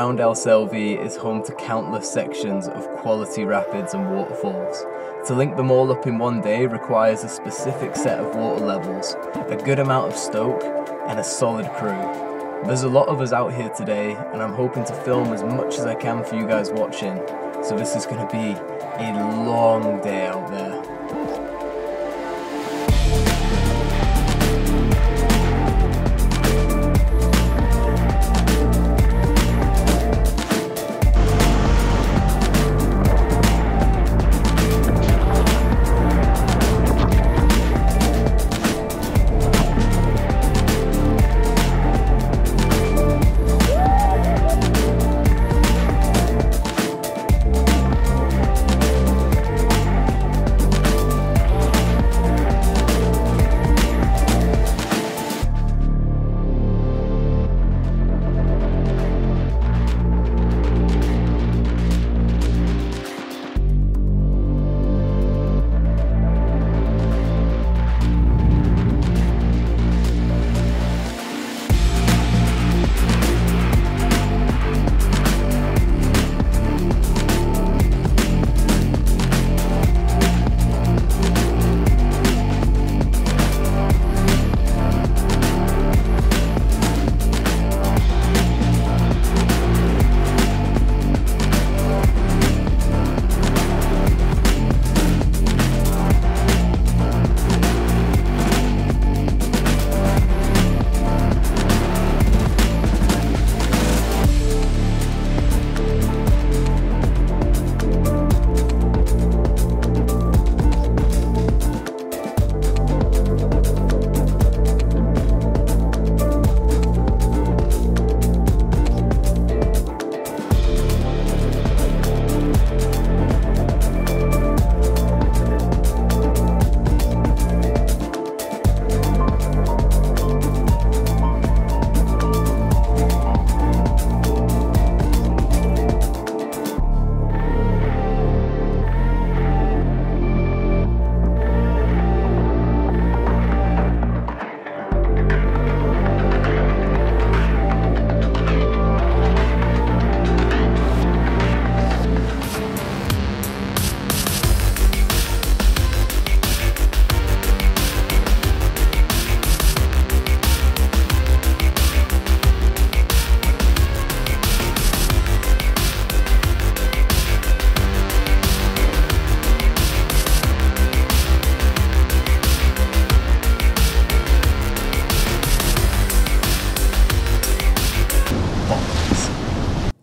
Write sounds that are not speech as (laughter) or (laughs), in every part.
Raundalselvi is home to countless sections of quality rapids and waterfalls. To link them all up in one day requires a specific set of water levels, a good amount of stoke, and a solid crew. There's a lot of us out here today, and I'm hoping to film as much as I can for you guys watching, so this is going to be a long day out there.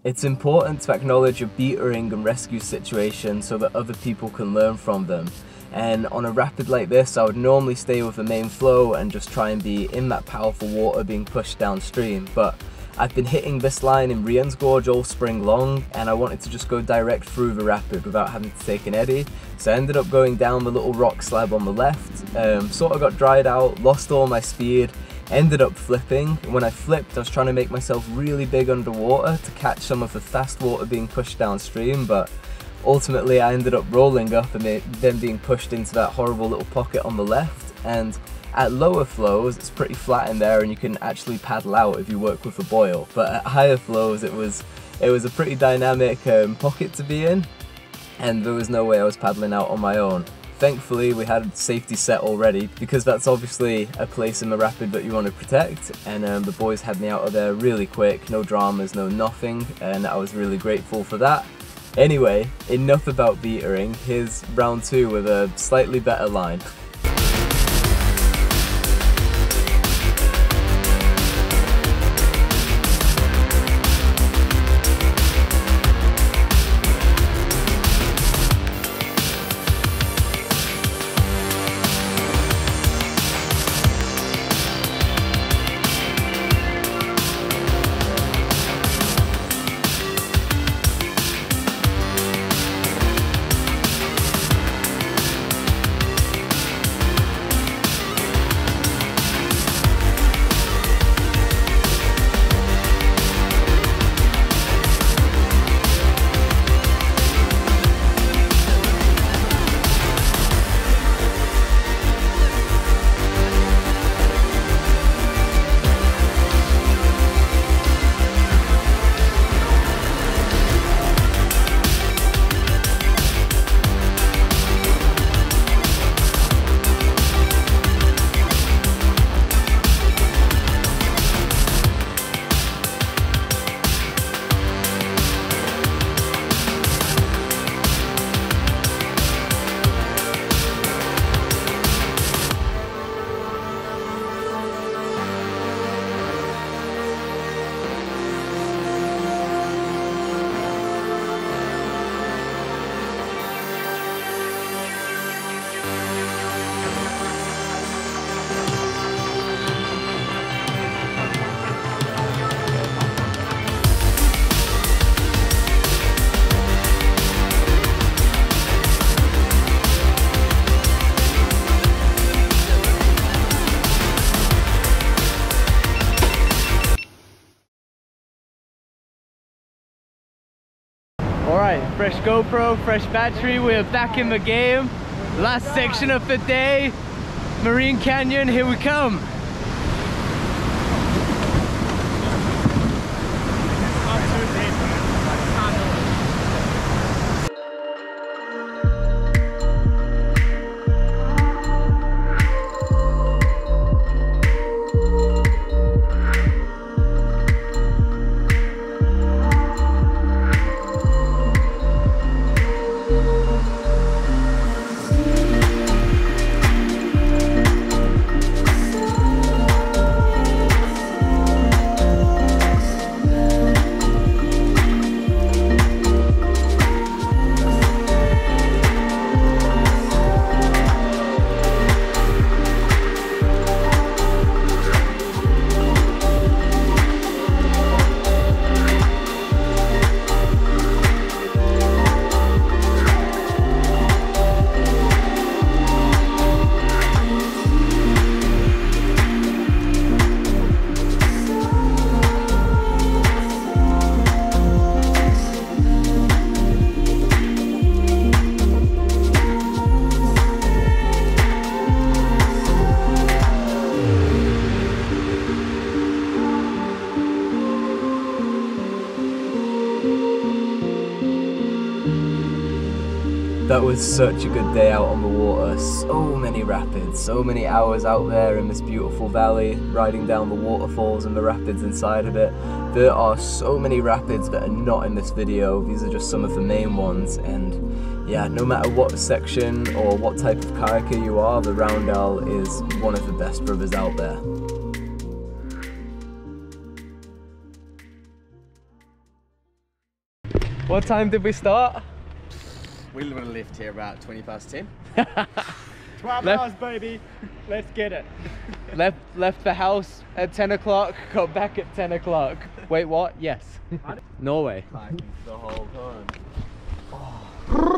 It's important to acknowledge your beatering and rescue situation so that other people can learn from them. And on a rapid like this, I would normally stay with the main flow and just try and be in that powerful water being pushed downstream. But I've been hitting this line in Rians Gorge all spring long and I wanted to just go direct through the rapid without having to take an eddy. So I ended up going down the little rock slab on the left, um, sort of got dried out, lost all my speed, ended up flipping. When I flipped, I was trying to make myself really big underwater to catch some of the fast water being pushed downstream, but ultimately I ended up rolling up and then being pushed into that horrible little pocket on the left. And at lower flows, it's pretty flat in there and you can actually paddle out if you work with a boil. But at higher flows, it was it was a pretty dynamic um, pocket to be in, and there was no way I was paddling out on my own. Thankfully we had safety set already because that's obviously a place in the rapid that you want to protect and um, the boys had me out of there really quick, no dramas, no nothing and I was really grateful for that. Anyway, enough about beatering, here's round two with a slightly better line. (laughs) right, fresh GoPro, fresh battery. We're back in the game. Last section of the day, Marine Canyon, here we come. That was such a good day out on the water. So many rapids, so many hours out there in this beautiful valley, riding down the waterfalls and the rapids inside of it. There are so many rapids that are not in this video. These are just some of the main ones. And yeah, no matter what section or what type of kayaker you are, the Raundal is one of the best rivers out there. What time did we start? We would have left here about 20 past 10. (laughs) 12 Left- hours, baby. Let's get it. (laughs) left left the house at 10 o'clock, got back at 10 o'clock. Wait, what? Yes. (laughs) Norway. The whole time. Oh.